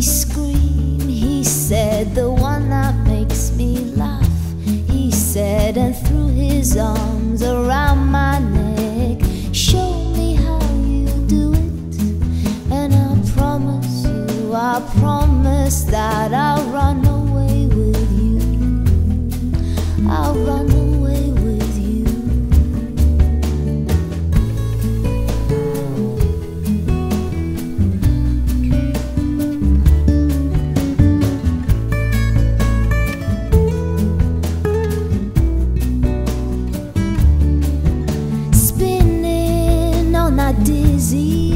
me scream. He said, the one that makes me laugh. He said, and threw his arms around my neck. Show me how you do it, and I promise you, I promise that I. that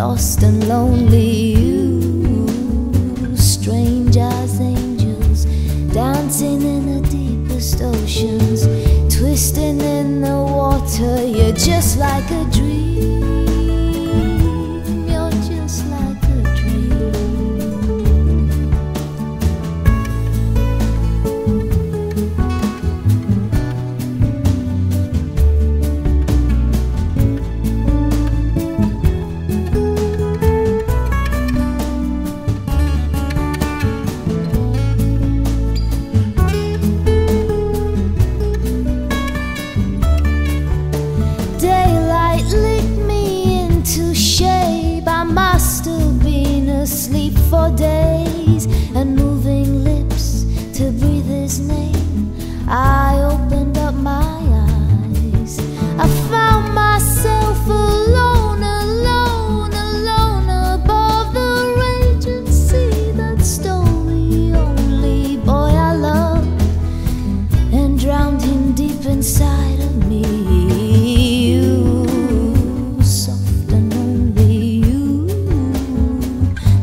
lost and lonely you, strange as angels, dancing in the deepest oceans, twisting in the water. You're just like a dream.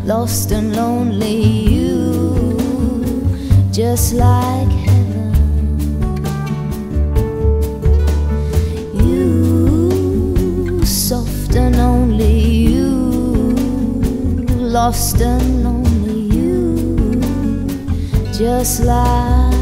Lost and lonely you, just like heaven. You, soft and only you, lost and lonely you, just like